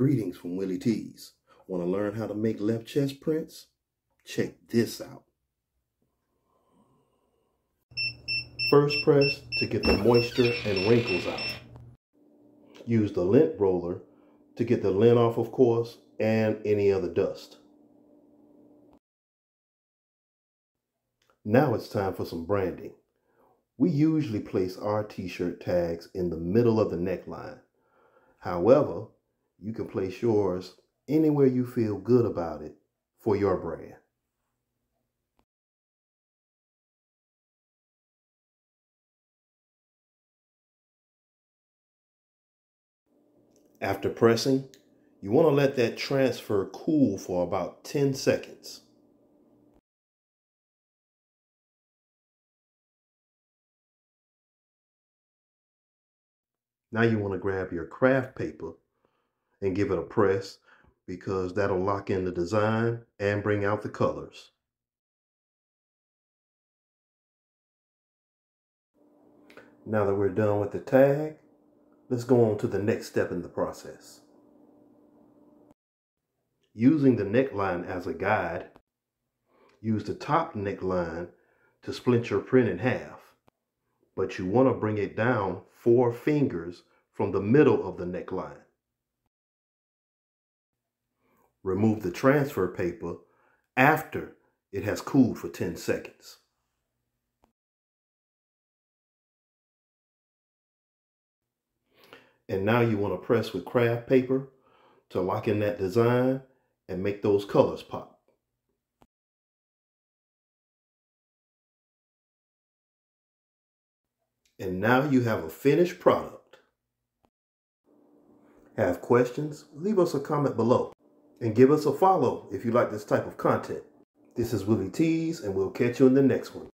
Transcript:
Greetings from Willie Tees. Want to learn how to make left chest prints? Check this out. First press to get the moisture and wrinkles out. Use the lint roller to get the lint off, of course, and any other dust. Now it's time for some branding. We usually place our t-shirt tags in the middle of the neckline. However, you can place yours anywhere you feel good about it for your brand. After pressing, you want to let that transfer cool for about 10 seconds. Now you want to grab your craft paper and give it a press because that'll lock in the design and bring out the colors. Now that we're done with the tag, let's go on to the next step in the process. Using the neckline as a guide, use the top neckline to split your print in half, but you want to bring it down four fingers from the middle of the neckline. Remove the transfer paper after it has cooled for 10 seconds. And now you want to press with craft paper to lock in that design and make those colors pop. And now you have a finished product. Have questions? Leave us a comment below and give us a follow if you like this type of content. This is Willie Tees, and we'll catch you in the next one.